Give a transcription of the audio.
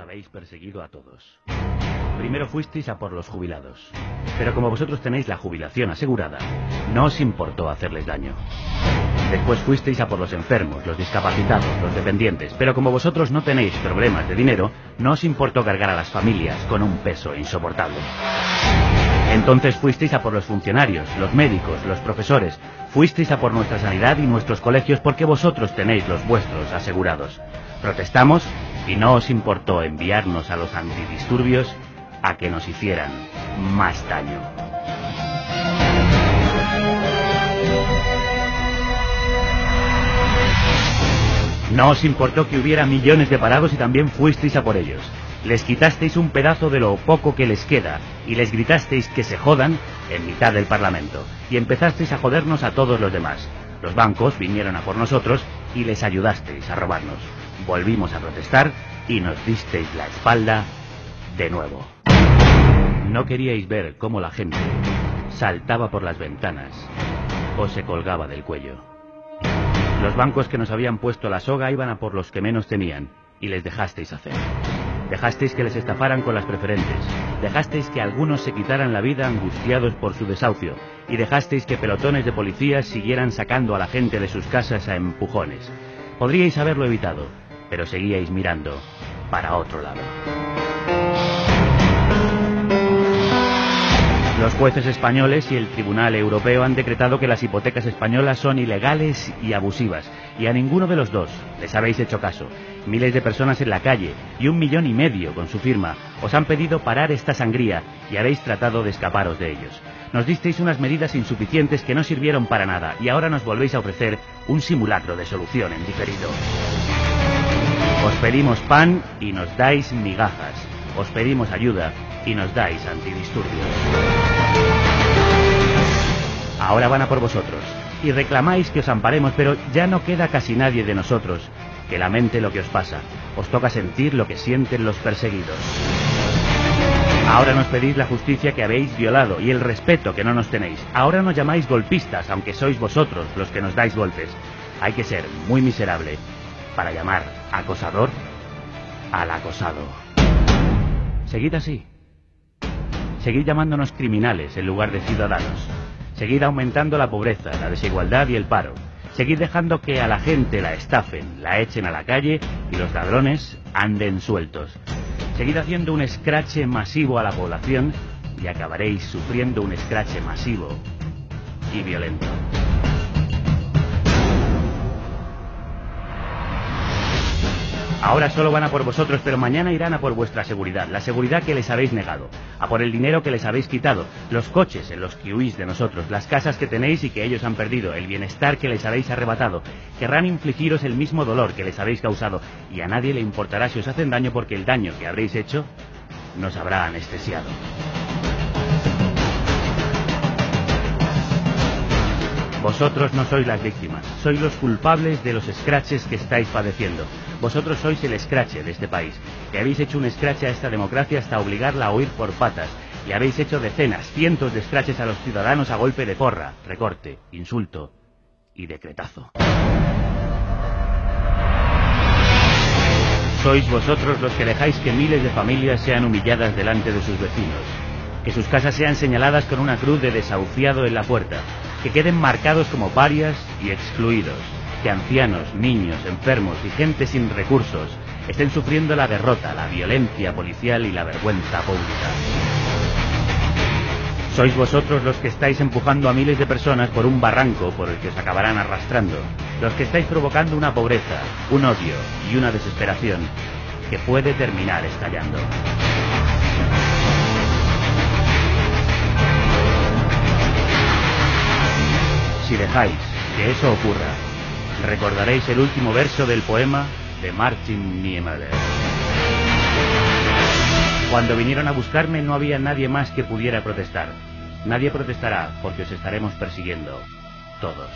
habéis perseguido a todos. Primero fuisteis a por los jubilados. Pero como vosotros tenéis la jubilación asegurada, no os importó hacerles daño. Después fuisteis a por los enfermos, los discapacitados, los dependientes. Pero como vosotros no tenéis problemas de dinero, no os importó cargar a las familias con un peso insoportable. Entonces fuisteis a por los funcionarios, los médicos, los profesores. Fuisteis a por nuestra sanidad y nuestros colegios porque vosotros tenéis los vuestros asegurados. Protestamos y no os importó enviarnos a los antidisturbios a que nos hicieran más daño. No os importó que hubiera millones de parados y también fuisteis a por ellos. Les quitasteis un pedazo de lo poco que les queda y les gritasteis que se jodan en mitad del Parlamento. Y empezasteis a jodernos a todos los demás. Los bancos vinieron a por nosotros y les ayudasteis a robarnos. Volvimos a protestar y nos disteis la espalda de nuevo. No queríais ver cómo la gente saltaba por las ventanas o se colgaba del cuello. Los bancos que nos habían puesto la soga iban a por los que menos tenían y les dejasteis hacer. Dejasteis que les estafaran con las preferentes. Dejasteis que algunos se quitaran la vida angustiados por su desahucio. Y dejasteis que pelotones de policías siguieran sacando a la gente de sus casas a empujones. Podríais haberlo evitado, pero seguíais mirando para otro lado. Los jueces españoles y el Tribunal Europeo han decretado que las hipotecas españolas son ilegales y abusivas, y a ninguno de los dos les habéis hecho caso. Miles de personas en la calle y un millón y medio con su firma os han pedido parar esta sangría y habéis tratado de escaparos de ellos. Nos disteis unas medidas insuficientes que no sirvieron para nada y ahora nos volvéis a ofrecer un simulacro de solución en diferido. Os pedimos pan y nos dais migajas. Os pedimos ayuda y nos dais antidisturbios. Ahora van a por vosotros y reclamáis que os amparemos, pero ya no queda casi nadie de nosotros que lamente lo que os pasa. Os toca sentir lo que sienten los perseguidos. Ahora nos pedís la justicia que habéis violado y el respeto que no nos tenéis. Ahora nos llamáis golpistas, aunque sois vosotros los que nos dais golpes. Hay que ser muy miserable para llamar acosador al acosado. Seguid así. Seguid llamándonos criminales en lugar de ciudadanos. Seguid aumentando la pobreza, la desigualdad y el paro. Seguid dejando que a la gente la estafen, la echen a la calle y los ladrones anden sueltos. Seguid haciendo un escrache masivo a la población y acabaréis sufriendo un escrache masivo y violento. Ahora solo van a por vosotros, pero mañana irán a por vuestra seguridad, la seguridad que les habéis negado, a por el dinero que les habéis quitado, los coches en los que huís de nosotros, las casas que tenéis y que ellos han perdido, el bienestar que les habéis arrebatado. Querrán infligiros el mismo dolor que les habéis causado, y a nadie le importará si os hacen daño porque el daño que habréis hecho nos habrá anestesiado. Vosotros no sois las víctimas, sois los culpables de los escraches que estáis padeciendo. Vosotros sois el escrache de este país, que habéis hecho un escrache a esta democracia hasta obligarla a huir por patas, y habéis hecho decenas, cientos de escraches a los ciudadanos a golpe de porra, recorte, insulto y decretazo. Sois vosotros los que dejáis que miles de familias sean humilladas delante de sus vecinos, que sus casas sean señaladas con una cruz de desahuciado en la puerta, que queden marcados como parias y excluidos, que ancianos, niños, enfermos y gente sin recursos estén sufriendo la derrota, la violencia policial y la vergüenza pública. Sois vosotros los que estáis empujando a miles de personas por un barranco por el que os acabarán arrastrando, los que estáis provocando una pobreza, un odio y una desesperación que puede terminar estallando. Dejáis que eso ocurra, recordaréis el último verso del poema de Martin Niemöller. Cuando vinieron a buscarme no había nadie más que pudiera protestar. Nadie protestará porque os estaremos persiguiendo todos.